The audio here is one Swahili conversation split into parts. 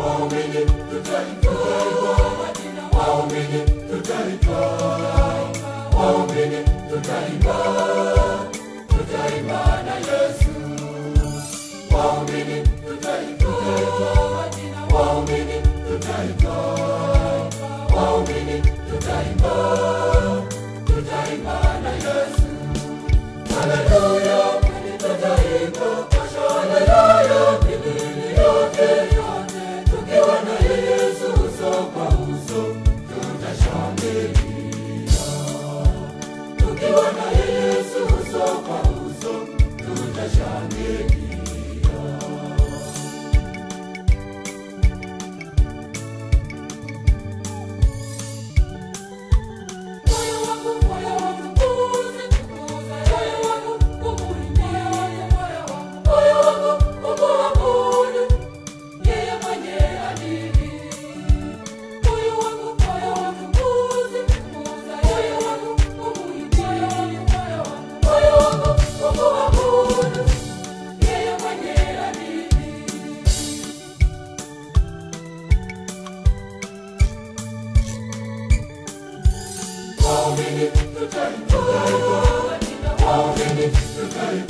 Waumini tutaitoa, waumini tutaitoa, waumini tutaimba, tutaimba na Yesu. Waumini tutaitoa, waumini tutaitoa, waumini tutaimba. All we need today, today.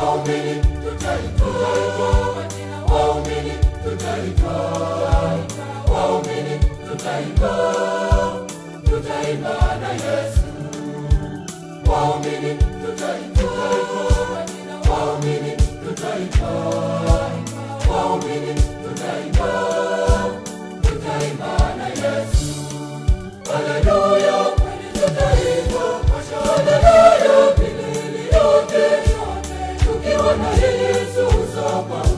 waumini tutaimba na Yesu, waumini tutaimba, waumini tutaimba, waumini Господа Иисуса Бога.